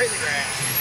right grass.